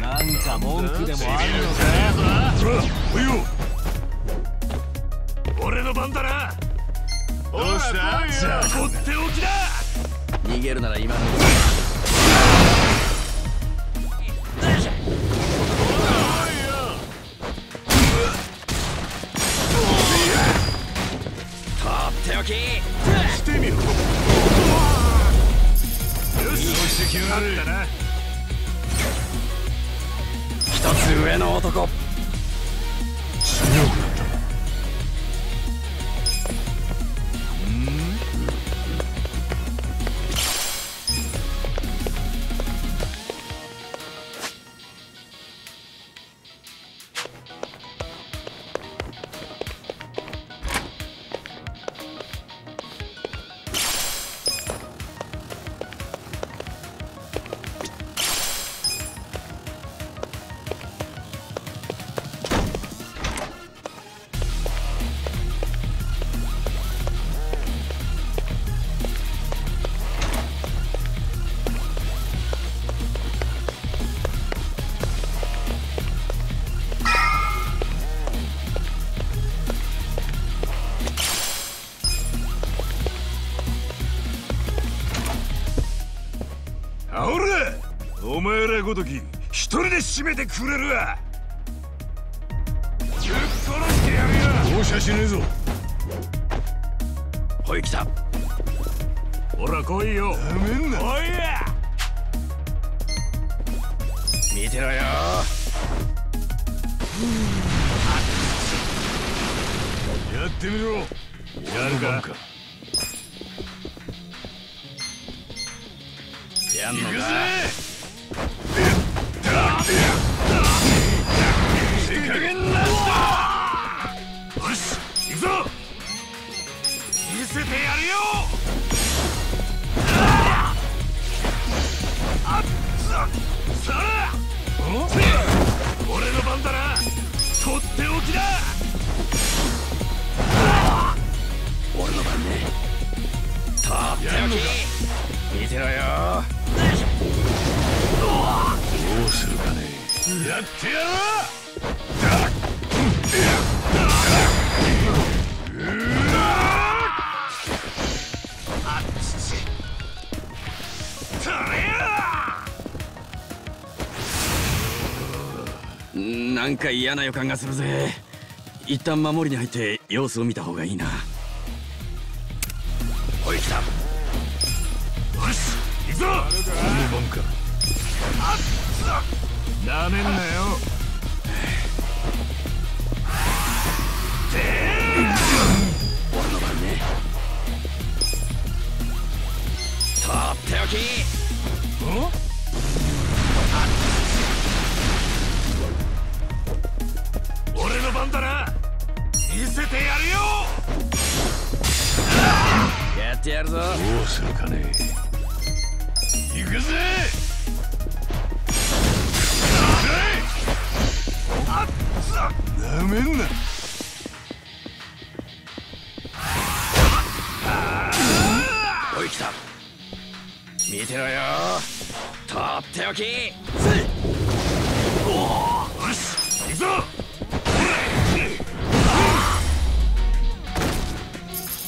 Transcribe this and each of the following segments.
なんか文句でもあるのか。お俺の番だな。どうした？じゃあとっておきだ逃げるなら今のっておき。し。てみろよし。よし。ったな上の男。ごとき一人で締めてくれるわ。ぶっ殺してやるよ。放射しねえぞ。ほい来た。ほら来いよ。なめんな。おいや。見てろよ。やってみろ。やるか？やんのかやっておきだ俺の番ねとっておき見てろよどうするかねやってやるとりゃなんか嫌な予感がするぜ。一旦守りに入って様子を見た方がいいな。ほい来た。よし行くぞ。この番か。なめんなよっておき俺の番だな。見せてやるよ。やってやるぞ。どうするかね。行くぜ。なめんなきよし行くぞ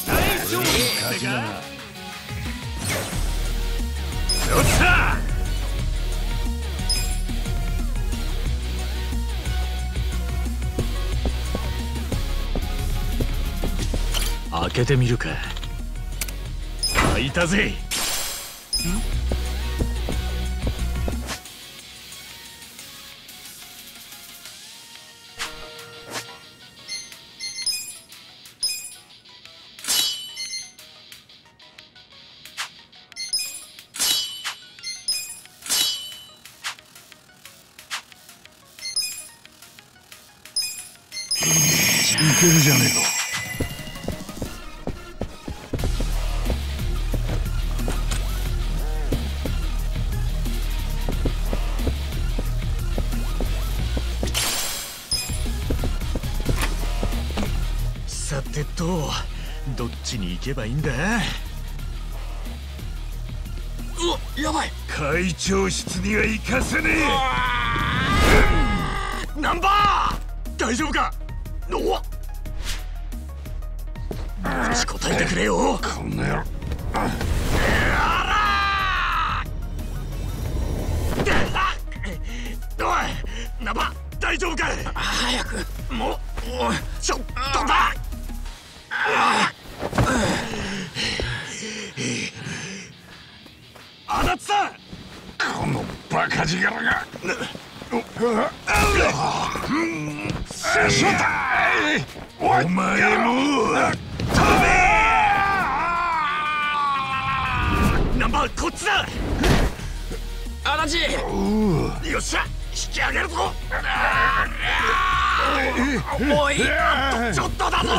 大丈夫勝ちだなよっしゃ開けてみるか。開いたぜと。どっちに行けばいいんだ？うわやばい。会長室には行かせねえ。ナンバー。大丈夫か？おっ少し答えてくれよ。こんな野郎。おいナバ大丈夫か早く。もう。ちょっとだバカ力が。しまったお前も。ナンバーこっちだ足立よっしゃ引き上げるぞおいあとちょっとだぞ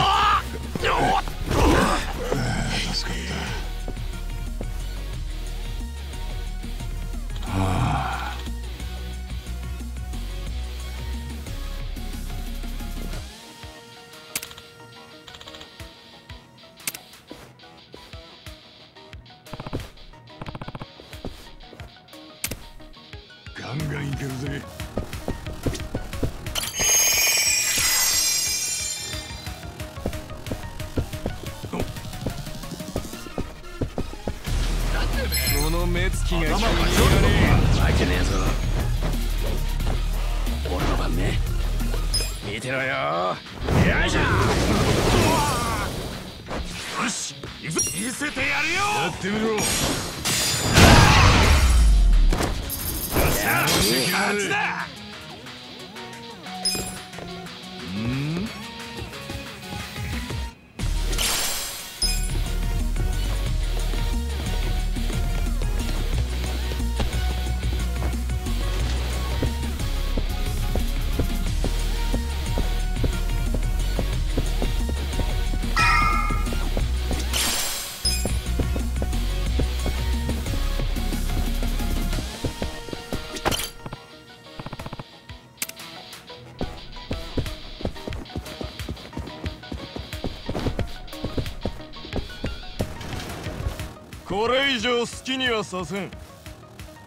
これ以上好きにはさせん。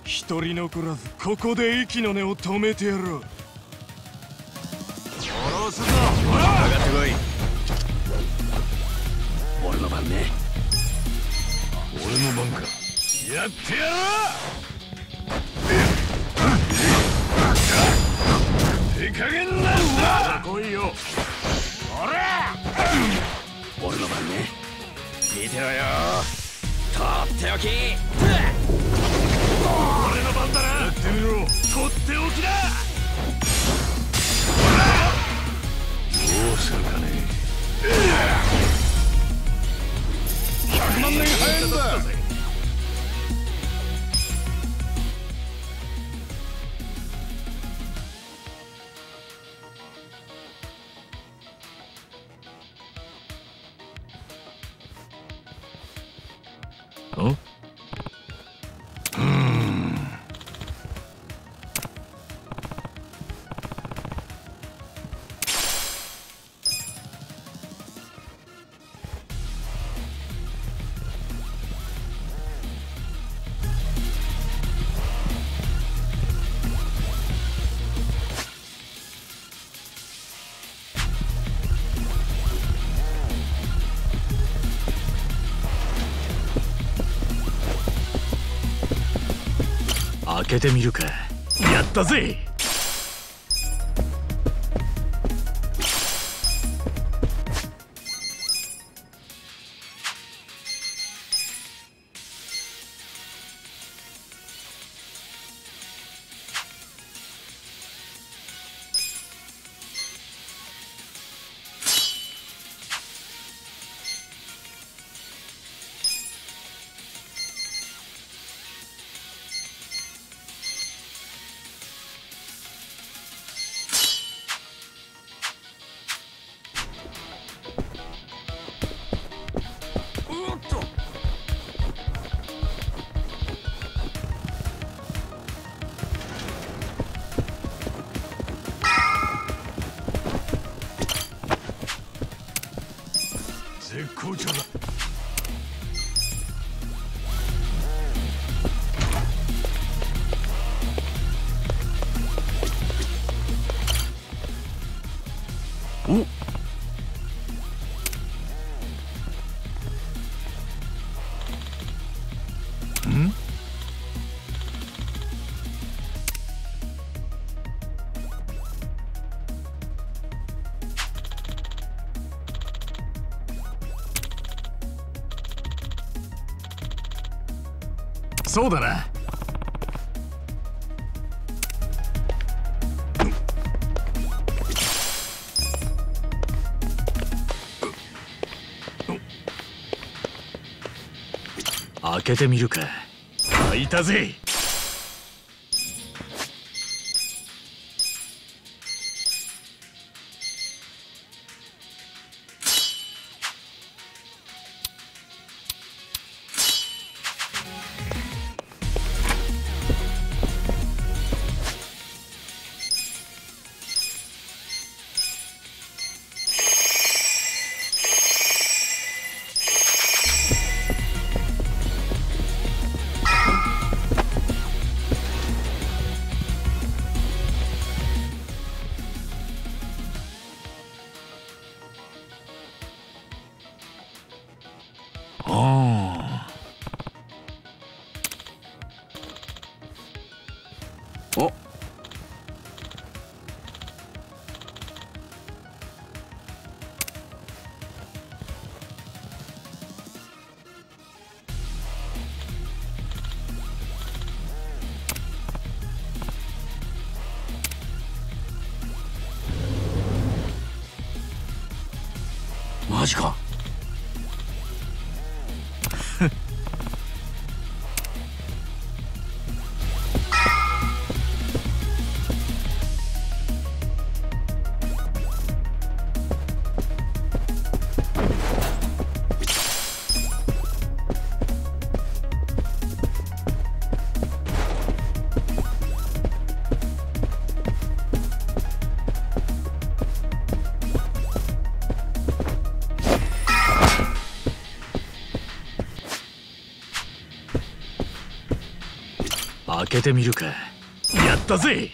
一人残らずここで息の根を止めてやろう。殺すぞ。ほら上がってこい。俺の番ね。俺の番か。やってやろ手けてみるか。やったぜ。そうだな。開けてみるか。開いたぜマジか。けてみるか。やったぜ。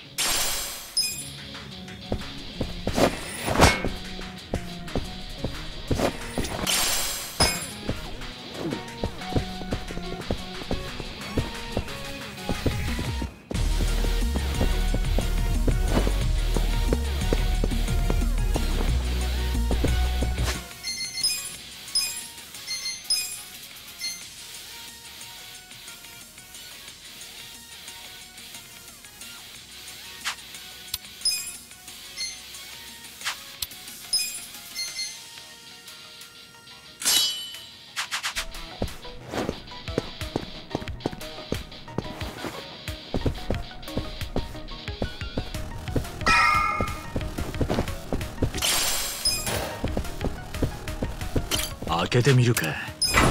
開けてみるか。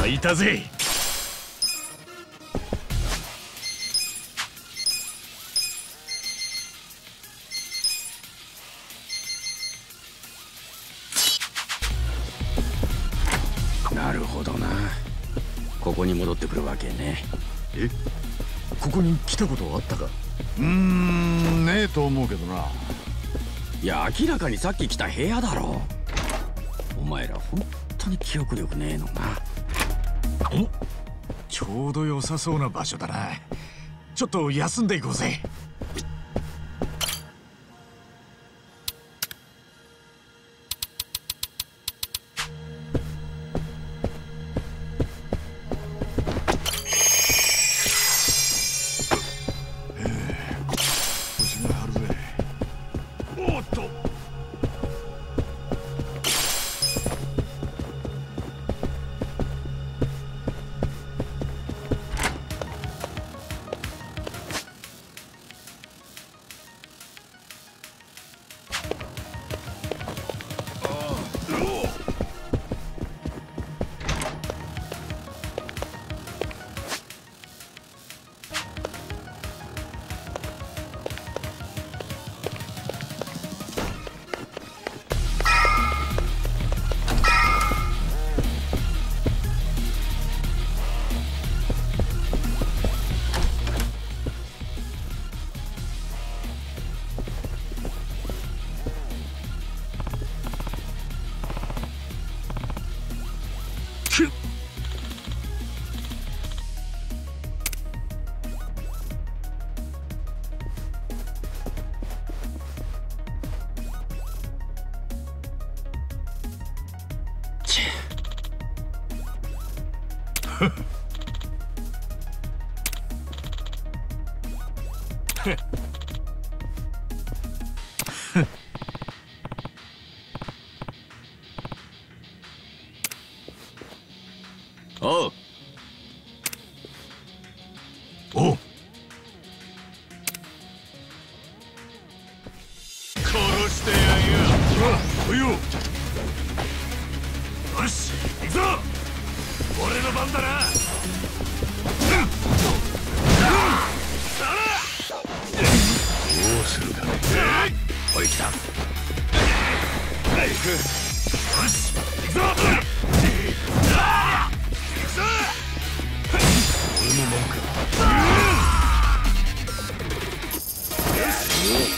開いたぜ。なるほどな。ここに戻ってくるわけね。え？ここに来たことあったか？うーんねえと思うけどな。いや明らかにさっき来た部屋だろ。お前ら本に記憶力ねえのなちょうど良さそうな場所だな。ちょっと休んでいこうぜ。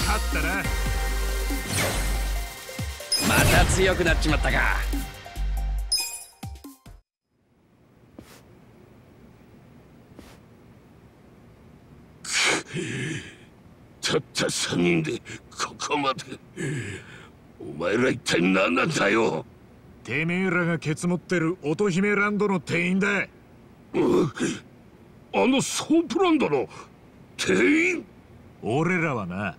勝ったな。また強くなっちまったか。たった3人でここまで。お前ら一体何なんだよ。てめえらがケツ持ってる乙姫ランドの店員だ。あのソープランドの店員？俺らはな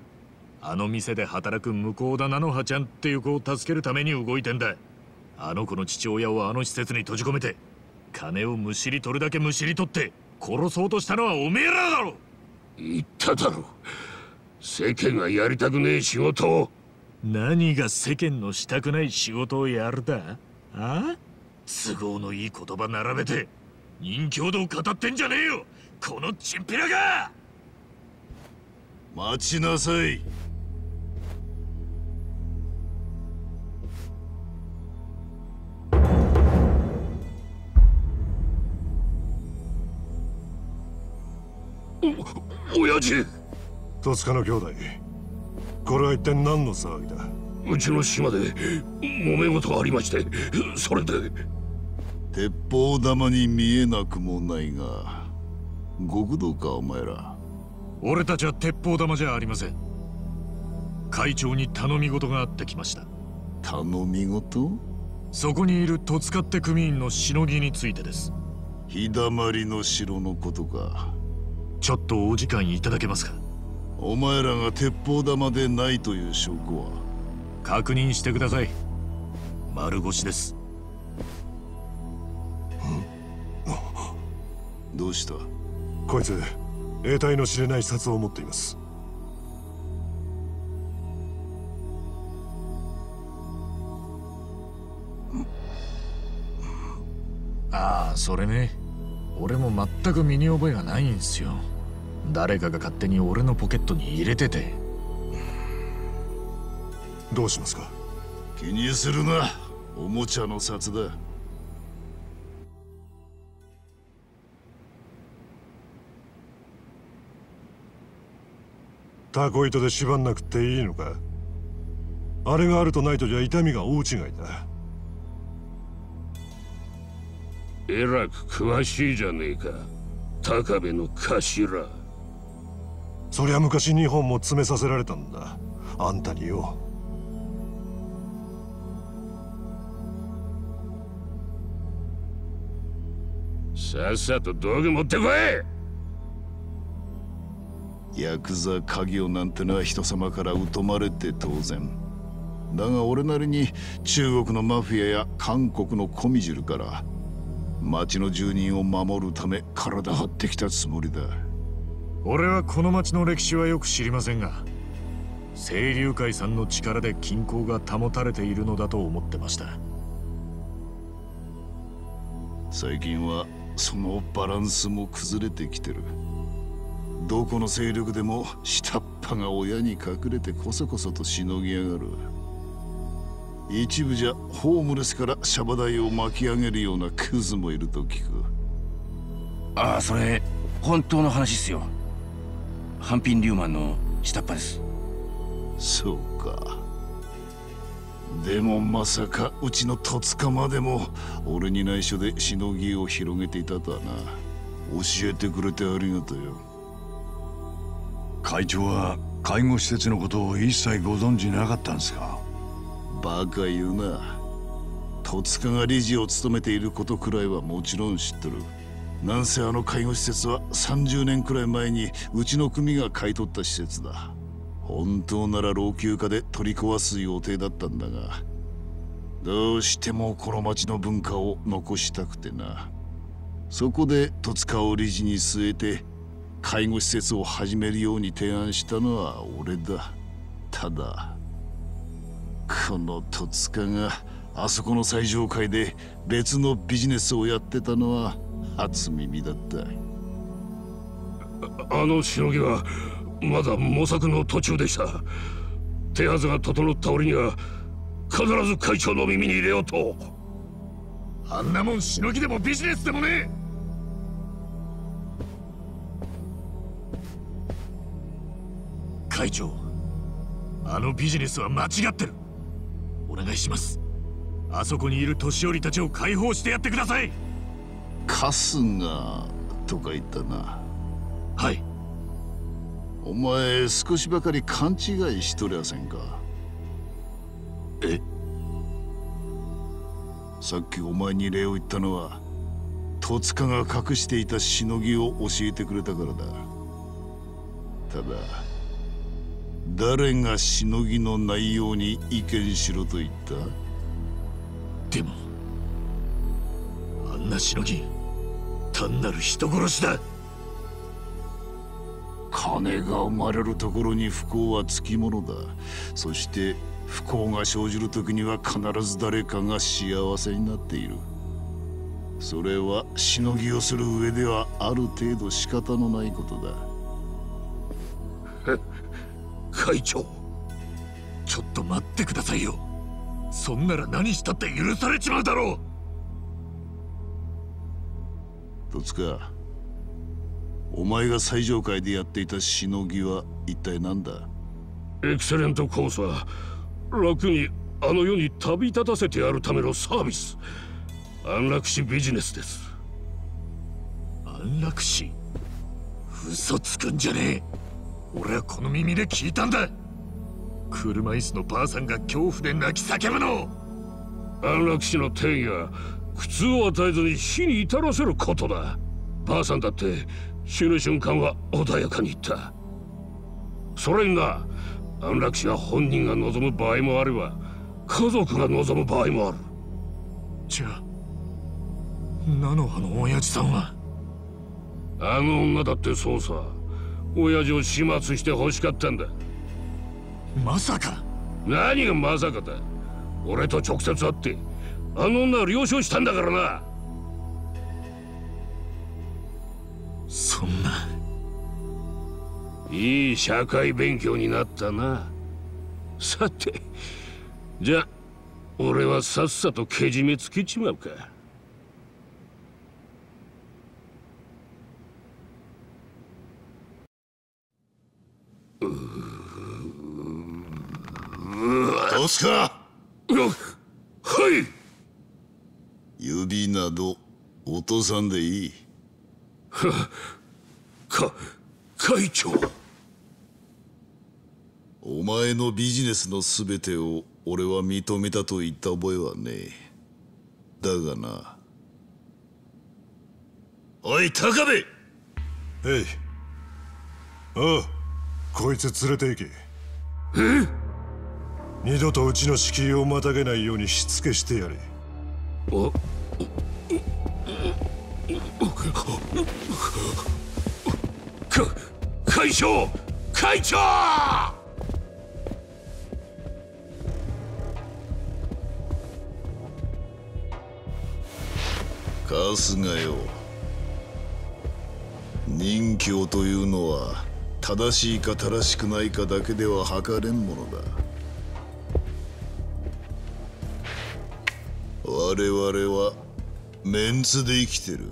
あの店で働く向田菜の葉ちゃんっていう子を助けるために動いてんだ。あの子の父親をあの施設に閉じ込めて金をむしり取るだけむしり取って殺そうとしたのはおめえらだろ言っただろ世間がやりたくねえ仕事を。何が世間のしたくない仕事をやるだ？あ？都合のいい言葉並べて人形道語ってんじゃねえよ。このチンピラが！待ちなさい親父。戸塚の兄弟。これは一体何の騒ぎだ？うちの島で揉め事がありましてそれで。鉄砲玉に見えなくもないが極道かお前ら。俺たちは鉄砲玉じゃありません。会長に頼み事があってきました。頼み事？そこにいる戸塚って組員のしのぎについてです。日だまりの城のことかちょっとお時間いただけますか？お前らが鉄砲玉でないという証拠は？確認してください。丸腰です。どうした？こいつ得体の知れない札を持っています。ああそれね俺も全く身に覚えがないんすよ。誰かが勝手に俺のポケットに入れてて。どうしますか？気にするな。おもちゃの札だ。タコ糸で縛んなくていいのか？あれがあるとないとじゃ痛みが大違いだえらく詳しいじゃねえか。高部の頭。そりゃ昔日本も詰めさせられたんだ。あんたによ。さっさと道具持ってこい！ヤクザ家業なんてのは人様から疎まれて当然。だが俺なりに中国のマフィアや韓国のコミジュルから町の住人を守るため体張ってきたつもりだ。俺はこの町の歴史はよく知りませんが清流会さんの力で均衡が保たれているのだと思ってました。最近はそのバランスも崩れてきてる。どこの勢力でも下っ端が親に隠れてこそこそとしのぎやがる一部じゃホームレスからシャバ代を巻き上げるようなクズもいると聞く。ああそれ本当の話っすよ。ハンピン・リューマンの下っ端です。そうか。でもまさかうちの戸塚までも俺に内緒でしのぎを広げていたとはな。教えてくれてありがとうよ。会長は介護施設のことを一切ご存知なかったんですか？バカ言うな。戸塚が理事を務めていることくらいはもちろん知ってる。なんせあの介護施設は30年くらい前にうちの組が買い取った施設だ。本当なら老朽化で取り壊す予定だったんだが。どうしてもこの町の文化を残したくてな。そこで戸塚を理事に据えて介護施設を始めるように提案したのは俺だ。ただこの戸塚があそこの最上階で別のビジネスをやってたのは初耳だった。あのしのぎはまだ模索の途中でした。手はずが整った折には必ず会長の耳に入れようと。あんなもんしのぎでもビジネスでもねえ。会長あのビジネスは間違ってるお願いします。あそこにいる年寄りたちを解放してやってください。春日とか言ったな。はい。お前少しばかり勘違いしとりゃせんか。え？さっきお前に礼を言ったのは戸塚が隠していたしのぎを教えてくれたからだ。ただ誰がしのぎの内容に意見しろと言った？でもあんなしのぎ単なる人殺しだ。金が生まれるところに不幸はつきものだ。そして不幸が生じる時には必ず誰かが幸せになっている。それはしのぎをする上ではある程度仕方のないことだ会長ちょっと待ってくださいよ。そんなら何したって許されちまうだろう。戸塚お前が最上階でやっていたしのぎは一体何だ？エクセレントコースは楽にあの世に旅立たせてやるためのサービス。安楽死ビジネスです。安楽死？嘘つくんじゃねえ俺はこの耳で聞いたんだ。車椅子のばあさんが恐怖で泣き叫ぶの。安楽死の定義は苦痛を与えずに死に至らせることだ。ばあさんだって死ぬ瞬間は穏やかに言った。それにな安楽死は本人が望む場合もあれば家族が望む場合もある。じゃあ菜の葉の親父さんは？あの女だってそうさ親父を始末して欲しかったんだ。まさか。何がまさかだ。俺と直接会ってあの女を了承したんだからな。そんな。いい社会勉強になったな。さてじゃあ俺はさっさとけじめつけちまうかどうすか？はい。指など落とさんでいい？か会長。お前のビジネスの全てを俺は認めたと言った覚えはねえ。だがな。おい高部。えい。ああこいつ連れて行け。え？二度とうちの敷居をまたげないようにしつけしてやれ。おか会長会長春日よ任教というのは正しいか正しくないかだけでは測れんものだ我々はメンツで生きてる。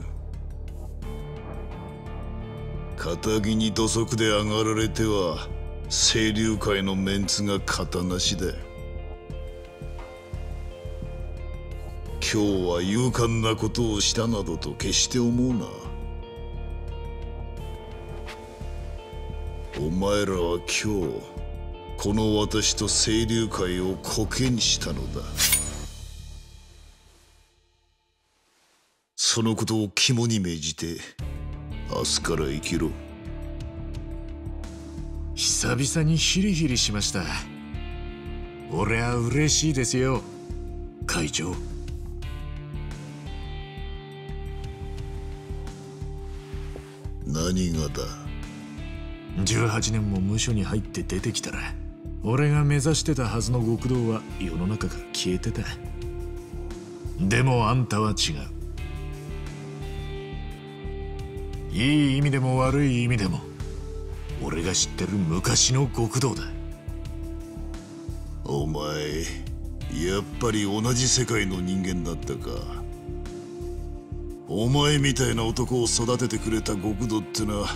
仇に土足で上がられては清流会のメンツが型なしだ今日は勇敢なことをしたなどと決して思うな。お前らは今日この私と清流会をコケにしたのだ。そのことを肝に銘じて明日から生きろ。久々にヒリヒリしました。俺は嬉しいですよ。会長。何がだ？18年も無所に入って出てきたら俺が目指してたはずの極道は世の中から消えてた。でもあんたは違ういい意味でも悪い意味でも俺が知ってる昔の極道だ。お前やっぱり同じ世界の人間だったか。お前みたいな男を育ててくれた極道ってのは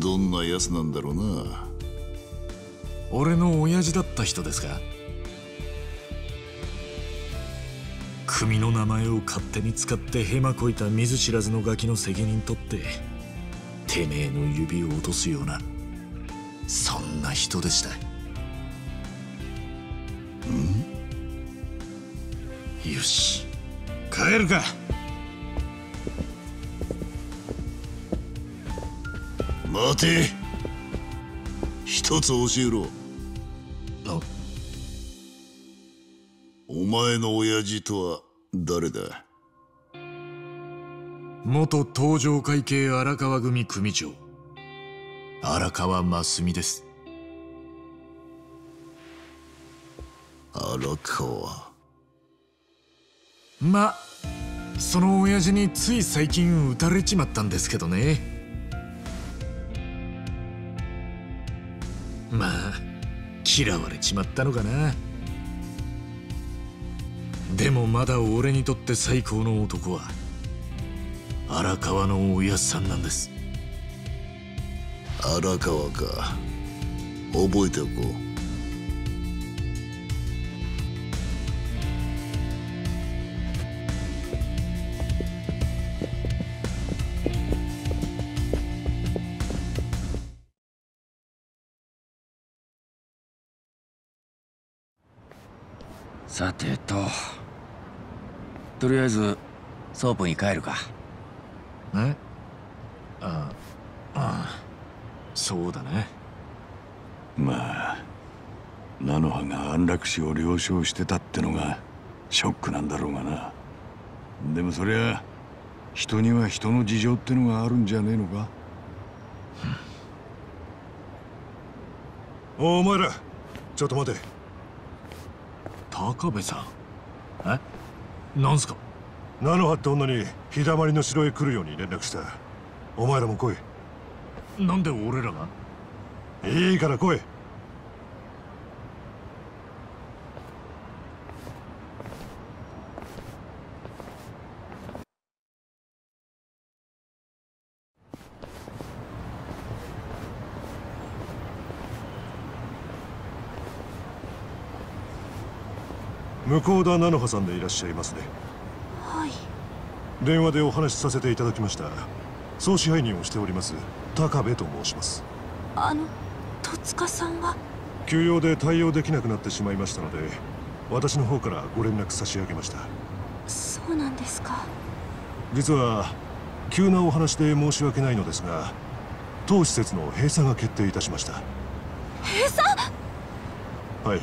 どんな奴なんだろうな。俺の親父だった人ですか？組の名前を勝手に使ってヘマこいた見ず知らずのガキの責任取っててめえの指を落とすようなそんな人でした。よし。帰るか。待て。一つ教えろ。あ。お前の親父とは誰だ？元東上会系荒川組組長。荒川真澄です。荒川。まその親父につい最近撃たれちまったんですけどね。まあ嫌われちまったのかなでもまだ俺にとって最高の男は荒川のおやっさんなんです。荒川か。覚えておこう。さてととりあえずソープに帰るか。えあああそうだね。まあ菜の葉が安楽死を了承してたってのがショックなんだろうがな。でもそりゃ人には人の事情ってのがあるんじゃねえのか？お前らちょっと待て。高部さん。えなんすか？菜の葉って女に日だまりの城へ来るように連絡した。お前らも来い。なんで俺らが？いいから来い向田菜の葉さんでいらっしゃいますね。はい。電話でお話しさせていただきました。総支配人をしております高部と申します。あの戸塚さんは休養で対応できなくなってしまいましたので私の方からご連絡差し上げました。そうなんですか。実は急なお話で申し訳ないのですが当施設の閉鎖が決定いたしました。閉鎖？はい。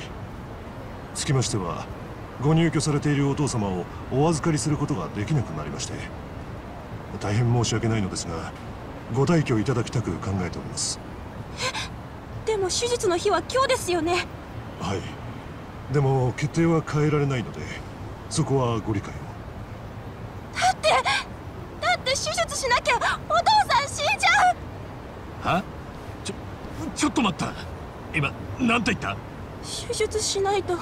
つきましてはご入居されているお父様をお預かりすることができなくなりまして。大変申し訳ないのですがご退去いただきたく考えております。でも手術の日は今日ですよね。はい。でも決定は変えられないのでそこはご理解を。だってだって手術しなきゃお父さん死んじゃう。は？ちょちょっと待った。今なんて言った？手術しないと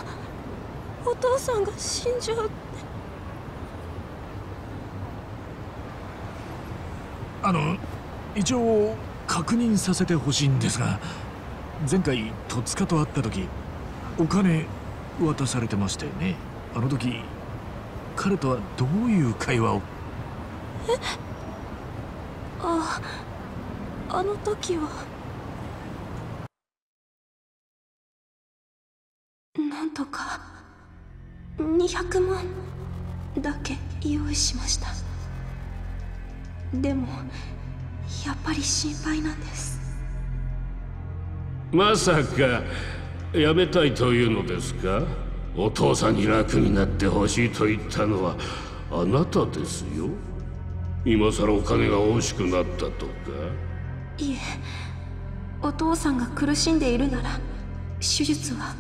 お父さんが死んじゃうって。あの一応確認させてほしいんですが前回戸塚と会った時お金渡されてましたよね。あの時彼とはどういう会話を？あああの時は。なんとか。200万だけ用意しました。でもやっぱり心配なんです。まさか辞めたいというのですか？お父さんに楽になってほしいと言ったのはあなたですよ。今さらお金が惜しくなったとか。いえお父さんが苦しんでいるなら手術は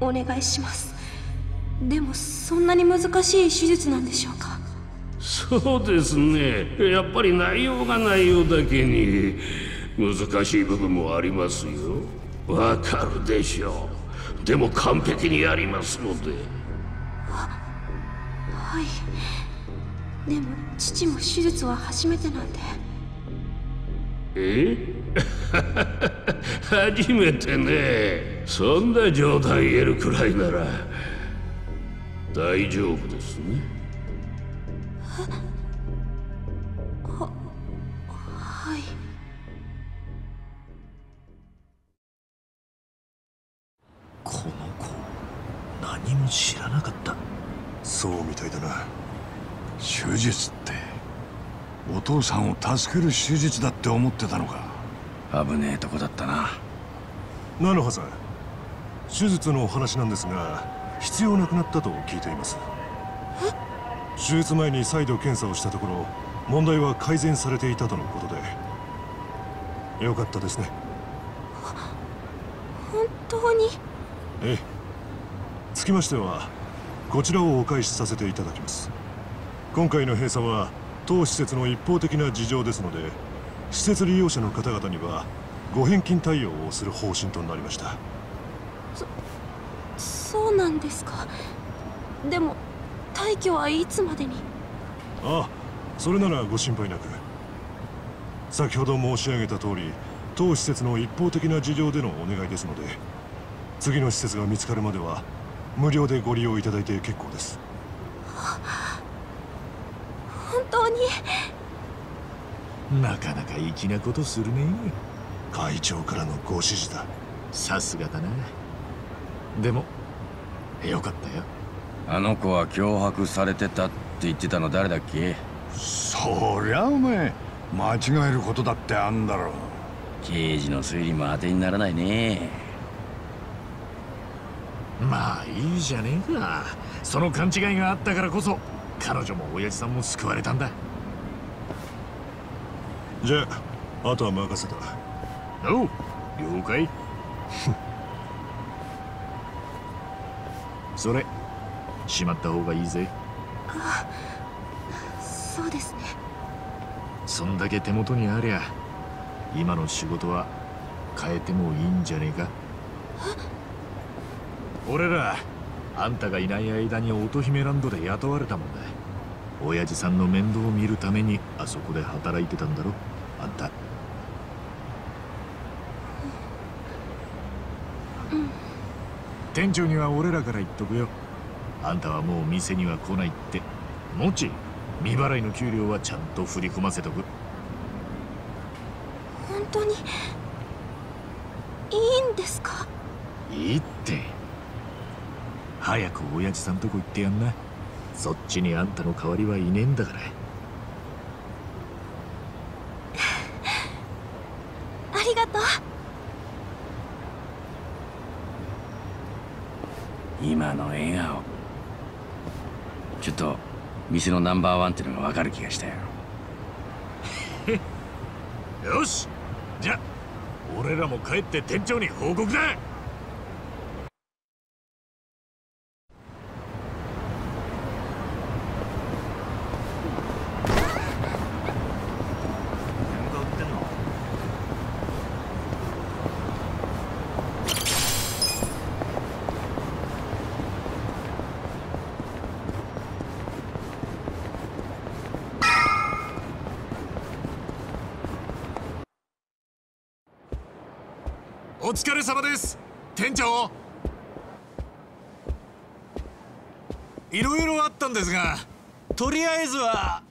お願いしますでもそんなに難しい手術なんでしょうか？そうですね。やっぱり内容が内容だけに難しい部分もありますよ。わかるでしょう。でも完璧にやりますので。はい。でも父も手術は初めてなんで。え？初めてね。そんな冗談言えるくらいなら大丈夫ですね？はい。この子何も知らなかった。そうみたいだな。手術ってお父さんを助ける手術だって思ってたのか。危ねえとこだったな。菜の葉さん手術のお話なんですが必要なくなったと聞いています。手術前に再度検査をしたところ問題は改善されていたとのことで。よかったですね。本当に？ええ。つきましてはこちらをお返しさせていただきます。今回の閉鎖は当施設の一方的な事情ですので施設利用者の方々にはご返金対応をする方針となりましたそうなんですか。でも退去はいつまでに？ああそれならご心配なく。先ほど申し上げた通り当施設の一方的な事情でのお願いですので次の施設が見つかるまでは無料でご利用いただいて結構です。本当に？なかなか粋なことするね。会長からのご指示だ。さすがだな。でもよかったよ。あの子は脅迫されてたって言ってたの誰だっけ？そりゃお前間違えることだってあんだろ刑事の推理も当てにならないね。まあいいじゃねえか。その勘違いがあったからこそ彼女も親父さんも救われたんだ。じゃああとは任せた。おう了解 それ。しまった方がいいぜ。そうですね。そんだけ手元にありゃ今の仕事は変えてもいいんじゃねえか。俺らあんたがいない間に乙姫ランドで雇われたもんだ。親父さんの面倒を見るためにあそこで働いてたんだろ。あんた店長には俺らから言っとくよ。あんたはもう店には来ないって。もち未払いの給料はちゃんと振り込ませとく。本当に？いいんですか？いいって。早く親父さんとこ行ってやんな。そっちにあんたの代わりはいねえんだからありがとうあの笑顔。ちょっと店のナンバーワンってのが分かる気がしたよ。よし。じゃ俺らも帰って店長に報告だお疲れ様です。店長。いろいろあったんですがとりあえずは